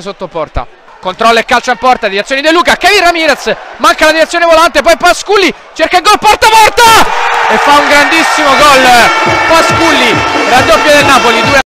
sotto porta. Controlla e calcia in porta direzione di De Luca Kevin Ramirez. Manca la direzione volante poi Pasculli cerca il gol porta porta e fa un grandissimo gol eh, Pasculli raddoppio del Napoli 2